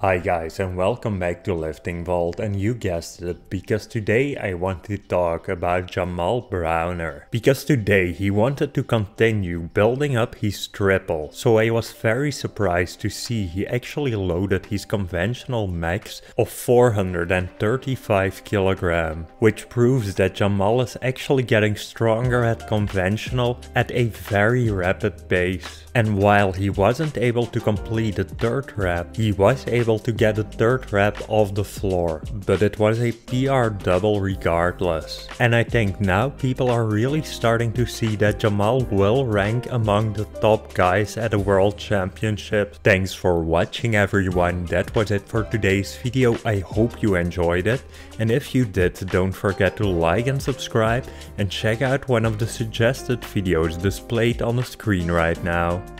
Hi guys and welcome back to Lifting Vault and you guessed it because today I want to talk about Jamal Browner. Because today he wanted to continue building up his triple so I was very surprised to see he actually loaded his conventional max of 435 kg which proves that Jamal is actually getting stronger at conventional at a very rapid pace. And while he wasn't able to complete the third rep, he was able able to get a third rep off the floor, but it was a PR double regardless. And I think now people are really starting to see that Jamal will rank among the top guys at the World Championship. Thanks for watching everyone, that was it for today's video, I hope you enjoyed it. And if you did, don't forget to like and subscribe and check out one of the suggested videos displayed on the screen right now.